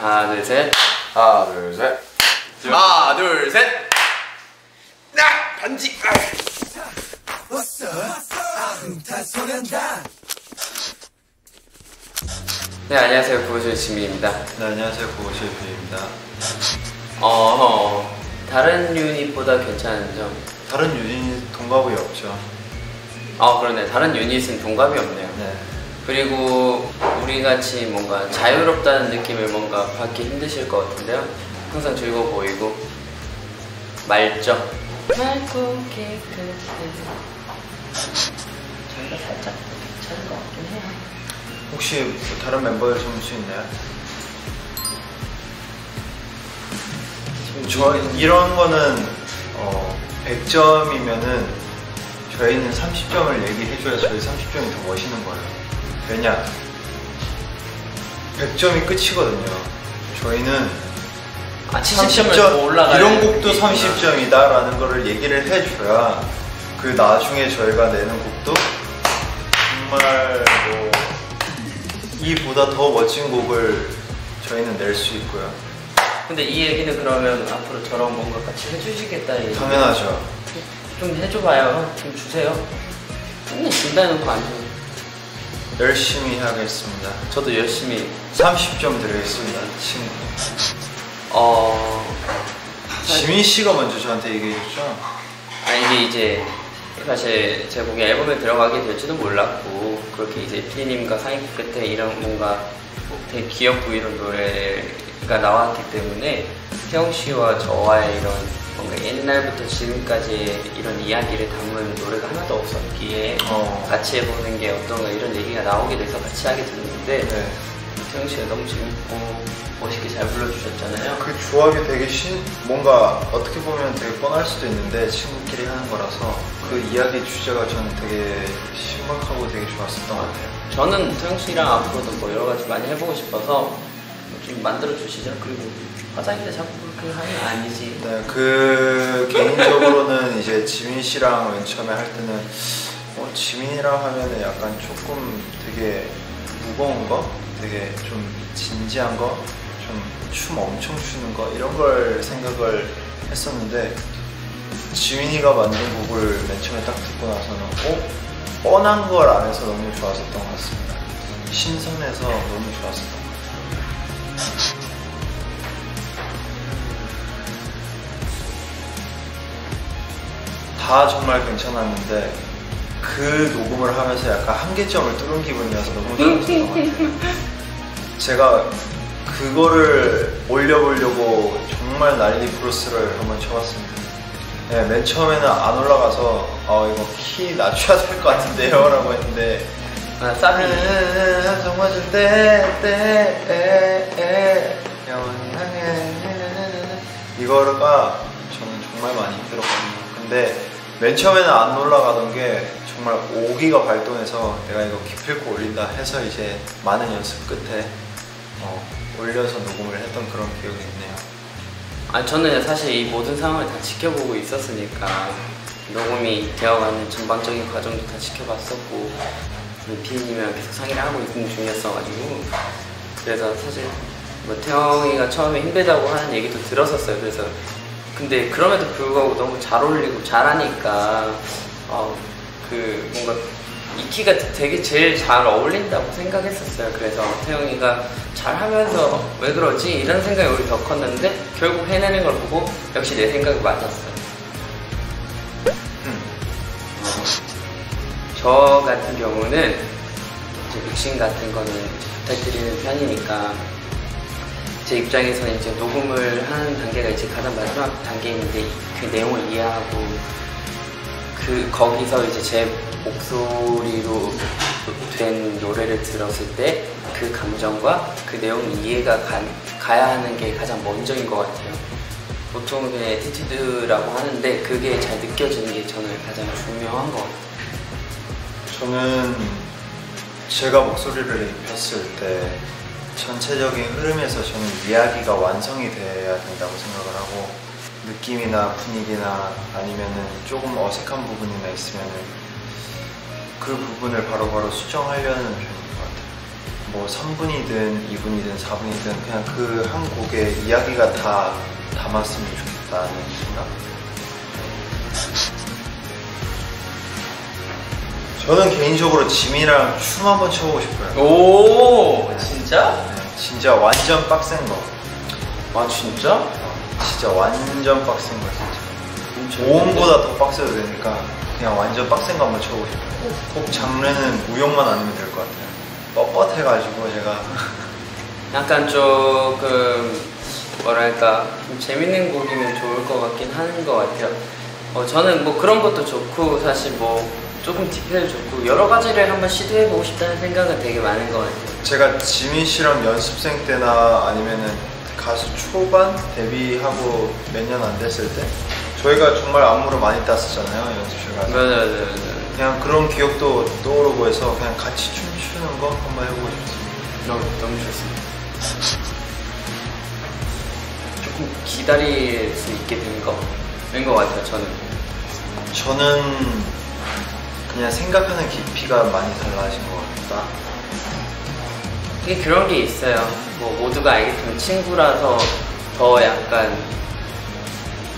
하나 둘 셋. 하나 둘 셋. 하나 둘 셋. 나 반지. 네 안녕하세요 구호실 지민입니다. 네 안녕하세요 고고실 비입니다. 어 다른 유닛보다 괜찮은 점. 다른 유닛 동갑이 없죠. 아 그러네 다른 유닛은 동갑이 없네요. 네. 그리고 우리 같이 뭔가 자유롭다는 느낌을 뭔가 받기 힘드실 것 같은데요. 항상 즐거워 보이고 맑죠. 맑고 깨끗해. 저희가 살짝 괜찮은 것 같긴 해요. 혹시 뭐 다른 멤버들 좀수 있나요? 저 이런 거는 어 100점이면은 저희는 30점을 얘기해줘야 저희 30점이 더 멋있는 거예요. 왜냐? 100점이 끝이거든요. 저희는 아 70점을 더 올라가 이런 곡도 30점이다 라는 거를 얘기를 해줘야 그 나중에 저희가 내는 곡도 정말 뭐 이보다 더 멋진 곡을 저희는 낼 수 있고요. 근데 이 얘기는 그러면 앞으로 저랑 뭔가 같이 해주시겠다 이 얘기. 당연하죠. 좀 해줘봐요. 좀 주세요. 맨날 준다는 거 아니에요. 열심히 하겠습니다. 저도 열심히 30점 드리겠습니다, 친구. 어 지민 씨가 먼저 저한테 얘기해줬죠. 아 이게 이제 사실 제 곡이 앨범에 들어가게 될지도 몰랐고 그렇게 이제 피디님과 상의 끝에 이런 뭔가 뭐 되게 귀엽고 이런 노래가 나왔기 때문에 태영 씨와 저와의 이런 뭔가 옛날부터 지금까지 이런 이야기를 담은 노래가 하나도 없었기에 어. 같이 해보는 게 어떤가 이런 얘기가 나오게 돼서 같이 하게 됐는데 네. 태영 씨가 너무 재밌고 멋있게 잘 불러주셨잖아요. 그 조합이 되게 신, 뭔가 어떻게 보면 되게 뻔할 수도 있는데 친구끼리 하는 거라서 그 이야기 주제가 저는 되게 신박하고 되게 좋았었던 것 같아요. 저는 태영 씨랑 앞으로도 뭐 여러 가지 많이 해보고 싶어서 좀 만들어 주시죠. 그리고 화장인데 자꾸 그렇게 거 아니지. 네, 그 개인적으로는 이제 지민 씨랑 맨 처음에 할 때는 어, 지민이랑 하면은 약간 조금 되게 무거운 거, 되게 좀 진지한 거, 좀 춤 엄청 추는 거 이런 걸 생각을 했었는데 지민이가 만든 곡을 맨 처음에 딱 듣고 나서는 어? 뻔한 걸 안 해서 너무 좋았었던 것 같습니다. 신선해서 너무 좋았었던. 다 정말 괜찮았는데 그 녹음을 하면서 약간 한계점을 뚫은 기분이어서 너무 좋았던 것 같아요. 제가 그거를 올려보려고 정말 난리 브루스를 한번 쳐봤습니다. 네, 맨 처음에는 안 올라가서 어, 이거 키 낮춰야 될 것 같은데요 라고 했는데 아, 사비. 정말 때때에 영원히 향해 이거가 저는 정말 많이 힘들었거든요. 근데 맨 처음에는 안 올라가던 게 정말 오기가 발동해서 내가 이거 기필코 올린다 해서 이제 많은 연습 끝에 어, 올려서 녹음을 했던 그런 기억이 있네요. 아 저는 사실 이 모든 상황을 다 지켜보고 있었으니까 녹음이 되어가는 전반적인 과정도 다 지켜봤었고 피디님이랑 계속 상의를 하고 있는 중이었어가지고 그래서 사실 뭐 태영이가 처음에 힘들다고 하는 얘기도 들었었어요. 그래서 근데 그럼에도 불구하고 너무 잘 어울리고 잘하니까 어, 그 뭔가 이 키가 되게 제일 잘 어울린다고 생각했었어요. 그래서 태영이가 잘하면서 왜 그러지? 이런 생각이 오히려 더 컸는데 결국 해내는 걸 보고 역시 내 생각이 맞았어요. 저 같은 경우는 이제 믹싱 같은 거는 부탁드리는 편이니까 제 입장에서는 이제 녹음을 하는 단계가 이제 가장 마지막 단계인데 그 내용을 이해하고 그 거기서 이제 제 목소리로 된 노래를 들었을 때 그 감정과 그 내용이 이해가 가, 가야 하는 게 가장 먼저인 것 같아요. 보통 그냥 attitude라고 하는데 그게 잘 느껴지는 게 저는 가장 중요한 것 같아요. 저는 제가 목소리를 입혔을 때 전체적인 흐름에서 저는 이야기가 완성이 돼야 된다고 생각을 하고 느낌이나 분위기나 아니면은 조금 어색한 부분이나 있으면은 그 부분을 바로바로 수정하려는 편인 것 같아요. 뭐 3분이든 2분이든 4분이든 그냥 그 한 곡에 이야기가 다 담았으면 좋겠다는 생각. 저는 개인적으로 지민이랑 춤 한번 춰보고 싶어요. 오 진짜? 네, 진짜 완전 빡센 거. 아 진짜? 어, 진짜 완전 빡센 거 진짜. 엄청 모험보다 더 빡세도 되니까 그냥 완전 빡센 거 한번 쳐보고 싶어요. 꼭 장르는 무용만 아니면 될 것 같아요. 뻣뻣해가지고 제가 약간 조금 뭐랄까 좀 재밌는 곡이면 좋을 것 같긴 하는 것 같아요. 어, 저는 뭐 그런 것도 좋고 사실 뭐 조금 디테일 좋고 여러 가지를 한번 시도해보고 싶다는 생각은 되게 많은 것 같아요. 제가 지민 씨랑 연습생 때나 아니면은 가수 초반 데뷔하고 몇 년 안 됐을 때 저희가 정말 안무를 많이 땄었잖아요 연습실 가서 맞아요, 맞아요, 맞아요. 그냥 그런 기억도 떠오르고 해서 그냥 같이 춤추는 거 한번 해보고 싶습니다. 너무 너무 좋습니다. 조금 기다릴 수 있게 된 거인 것 같아요. 저는. 저는 그냥 생각하는 깊이가 많이 달라진 것 같다. 되게 그런 게 있어요. 뭐 모두가 알겠지만 친구라서 더 약간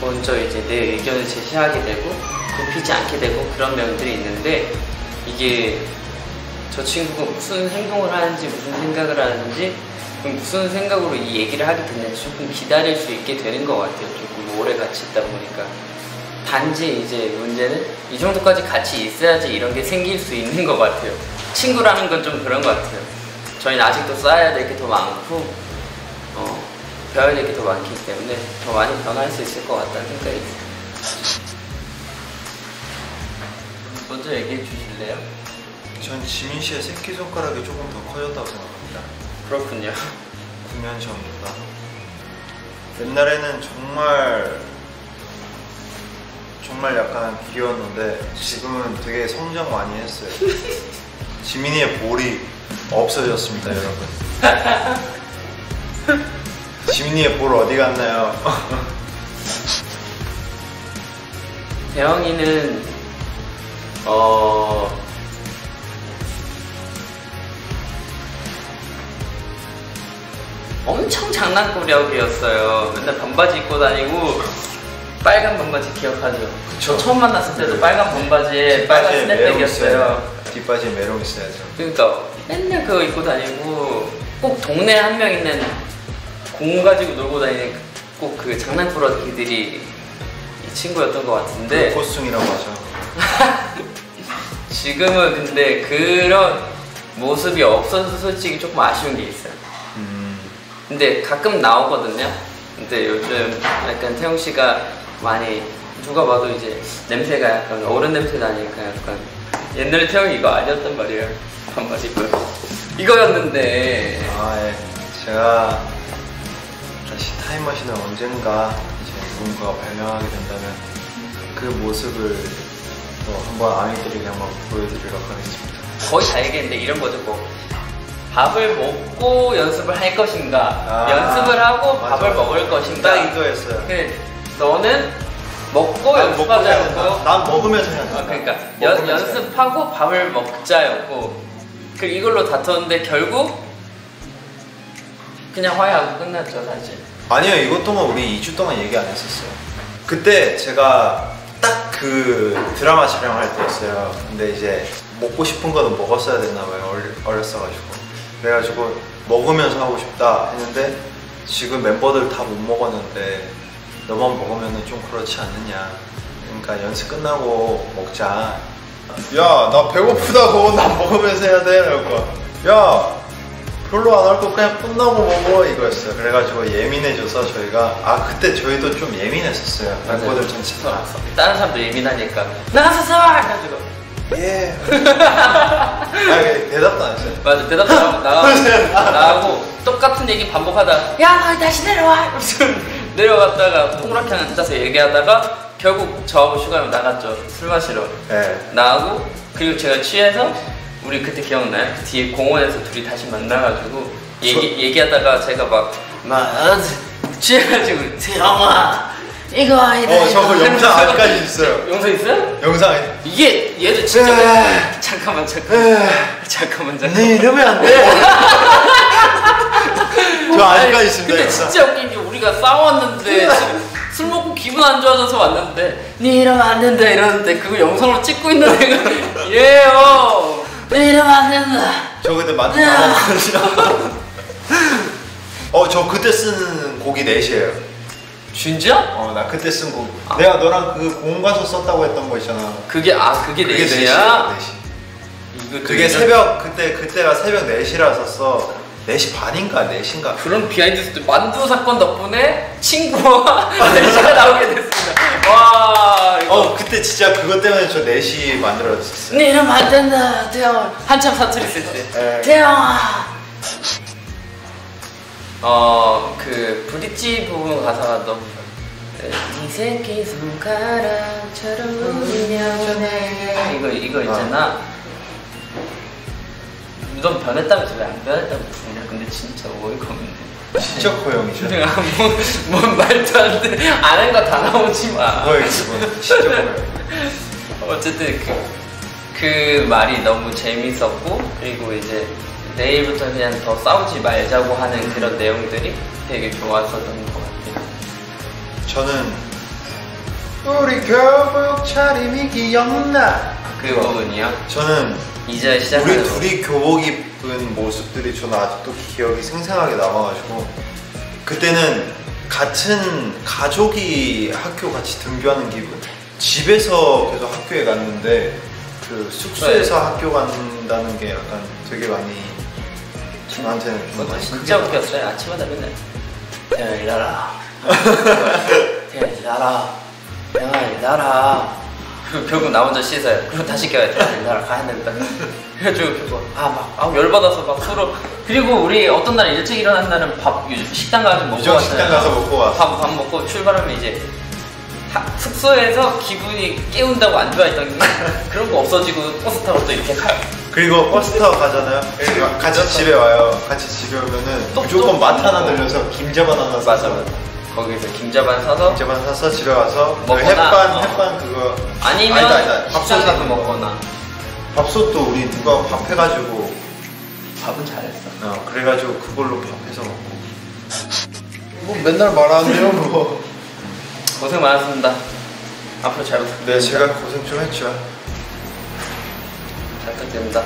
먼저 이제 내 의견을 제시하게 되고 굽히지 않게 되고 그런 면들이 있는데 이게 저 친구가 무슨 행동을 하는지 무슨 생각을 하는지 무슨 생각으로 이 얘기를 하게 됐는지 조금 기다릴 수 있게 되는 것 같아요. 조금 오래 같이 있다 보니까. 단지 이제 문제는 이 정도까지 같이 있어야지 이런 게 생길 수 있는 것 같아요. 친구라는 건 좀 그런 것 같아요. 저희는 아직도 쌓아야 될 게 더 많고, 어, 배워야 될 게 더 많기 때문에 더 많이 변할 수 있을 것 같다는 생각이 들어요. 먼저 얘기해 주실래요? 전 지민 씨의 새끼손가락이 조금 더 커졌다고 생각합니다. 그렇군요. 9년 전보다. 옛날에는 정말 정말 약간 귀여웠는데 지금은 되게 성장 많이 했어요. 지민이의 볼이 없어졌습니다, 여러분. 지민이의 볼 어디 갔나요? 대영이는 어 엄청 장난꾸러기였어요. 맨날 반바지 입고 다니고 빨간 반바지 기억하죠? 저 처음 만났을 때도 빨간 반바지에 빨간 스냅백이었어요. 뒷바지에 메롱 있어야죠. 그러니까 맨날 그거 입고 다니고 꼭 동네 한 명 있는 공 가지고 놀고 다니는 꼭 그 장난꾸러기들이 이 친구였던 것 같은데 코스튬이라고 하죠. 지금은 근데 그런 모습이 없어서 솔직히 조금 아쉬운 게 있어요. 음, 근데 가끔 나오거든요. 근데 요즘 약간 태용 씨가 많이 누가 봐도 이제 냄새가 약간 어른 냄새 나니까 약간 옛날에 태용이 이거 아니었단 말이에요. 반바지 입고 이거였는데 아, 예. 제가 다시 타임머신을 언젠가 이제 누군가가 발명하게 된다면 그 모습을 또 한번 아미들에게 한번 보여드리도록 하겠습니다. 거의 다 얘기했는데 이런 거죠 뭐 밥을 먹고 연습을 할 것인가 아, 연습을 하고 맞아. 밥을 먹을 것인가 딱 이거였어요. 근데 너는 먹고. 연습하자였고 난 먹으면서 해야 아. 그러니까 연. 연습하고 밥을 먹자였고 그 이걸로 다퉜는데 결국 그냥 화해하고 끝났죠 사실 아니요, 이것 동안 우리 2주 동안 얘기 안 했었어요. 그때 제가 딱 그 드라마 촬영할 때였어요. 근데 이제 먹고 싶은 거는 먹었어야 됐나 봐요. 어렸어가지고. 그래가지고 먹으면서 하고 싶다 했는데 지금 멤버들 다 못 먹었는데 너만 먹으면 좀 그렇지 않느냐. 그러니까 연습 끝나고 먹자. 야, 나 배고프다고. 나 먹으면서 해야 돼. 이러고. 야, 별로 안 할 거 그냥 끝나고 먹어 이거였어요. 그래가지고 예민해져서 저희가 아 그때 저희도 좀 예민했었어요. 멤버들 전체 다. 다른 사람도 예민하니까 나가서 사! 해가지고 예. 아그 대답도 안 했어요. 맞아 대답 나가고 나가고, 나가고 똑같은 얘기 반복하다가 야 다시 내려와 내려갔다가 동그랗게 앉아서 얘기하다가 결국 저하고 슈가형 나갔죠 술 마시러 예. 나하고 그리고 제가 취해서 우리 그때 기억나요? 그 뒤에 공원에서 둘이 다시 만나가지고 얘기, 얘기하다가 제가 막, 막 취해가지고 태영아 이거 아니다. 어 저거. 영상 아직까지 있어요. 영상 있어요? 영상. 이게 얘도 진짜 에이. 잠깐만 잠깐 에이. 잠깐만 잠깐. 네 이러면 안 돼. 저 아직까지 있습니다. 근데 영상. 진짜 웃긴 게 우리가 싸웠는데 술 먹고 기분 안 좋아져서 왔는데 네 이러면 안 된다 이러는데 그거 영상으로 찍고 있는 애가 얘요. 네 이러면 안 된다. 저 그때 마트 가봤거든요. 어저 그때 쓴 곡이 네시예요. 진짜? 어 나 그때 쓴 곡. 아. 내가 너랑 그 공원 가서 썼다고 했던 거 있잖아. 그게 아 그게 네시야? 4시. 이거 그게 새벽 그때 그때가 새벽 4시라 썼어. 4시 반인가 4시인가. 그런 behind story 만두 사건 덕분에 친구와 네시가 나오게 됐습니다. 와 이거. 어 그때 진짜 그것 때문에 저 4시 만들어졌어요. 네 이러면 안 된다 태형 한참 사투리 쓸때 네. 태영아 어그 브릿지 부분 가사가 너무 네 새끼 손가락처럼 울려내 이거 이거 있잖아 넌 변했다면서 왜 안 변했다고 그러냐 근데 진짜 어이가 없네 진짜 고영이죠. 내가 뭔, 뭔 말도 안 돼. 아는 거 다 나오지 마. 그거예요 그거. 진짜 고영. 어쨌든 그, 그 말이 너무 재밌었고 그리고 이제 내일부터 그냥 더 싸우지 말자고 하는 그런 내용들이 되게 좋았었던 것 같아요. 저는 우리 교복 차림이 기억나. 그 부분이요. 저는 이제 우리 시작하는 둘이 교복 입은 모습들이 저는 아직도 기억이 생생하게 남아가지고 그때는 같은 가족이 학교 같이 등교하는 기분 집에서 계속 학교에 갔는데 그 숙소에서 네. 학교 간다는 게 약간 되게 많이 저한테는 좀 많이 진짜 웃겼어요. 아침마다 맨날 태양 일어나라. 태양 일어나라. 태양 일어나라. 그 결국 나 혼자 씻어요. 그리고 다시 깨워요. 태양 일어나라 가야 된다. 그래가지고 결국 아막 아, 열받아서 막 서로 그리고 우리 어떤 날 일찍 일어난 날은 밥 식당 가서 먹고 왔어요. 식당 가서 먹고 왔어. 밥, 밥 먹고 출발하면 이제 하- 숙소에서 기분이 깨운다고 안 좋아했던 게 그런 거 없어지고 버스 타고 또 이렇게 가요. 그리고 버스 타고 가잖아요. 같이 집에 와요. 같이 집에 오면은 또- 무조건 또- 맛 하나 들려서 김자반 하나 맞아 맞아. 거기서 김자반 사서 김자반 사서 집에 와서 그 먹거나, 햇반 어. 햇반 그거 아니면 아니다, 아니다. 밥솥 가서 거. 먹거나 밥솥도 우리 누가 밥 해가지고 밥은 잘했어. 어, 그래가지고 그걸로 밥 해서 먹고 뭐 맨날 말하는데요 뭐 고생 많았습니다. 앞으로 잘 부탁드립니다. 네, 제가 고생 좀 했죠 잘 부탁드립니다.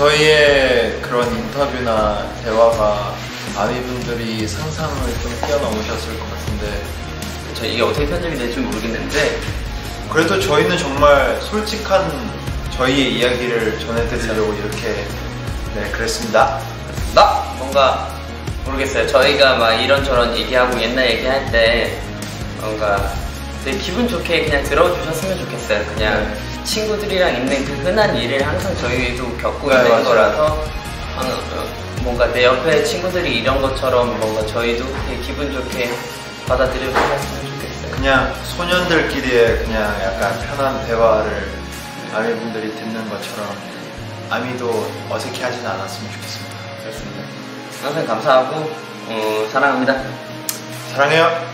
저희의 그런 인터뷰나 대화가 아미분들이 상상을 좀 뛰어넘으셨을 것 같은데. 저 이게 어떻게 편집이 될지 모르겠는데. 그래도 저희는 정말 솔직한 저희의 이야기를 전해드리려고 이렇게 네 그랬습니다. 나? 뭔가 모르겠어요. 저희가 막 이런저런 얘기하고 옛날 얘기할 때 뭔가 되게 기분 좋게 그냥 들어주셨으면 좋겠어요. 그냥 친구들이랑 있는 그 흔한 일을 항상 저희도 겪고 네, 있는 맞아요. 거라서 뭔가 내 옆에 친구들이 이런 것처럼 뭔가 저희도 되게 기분 좋게 받아들여 주셨으면 좋겠어요. 그냥 소년들끼리의 그냥 약간 편한 대화를 아미분들이 듣는 것처럼 아미도 어색해 하진 않았으면 좋겠습니다 그렇습니다. 항상 감사하고 어, 사랑합니다. 사랑해요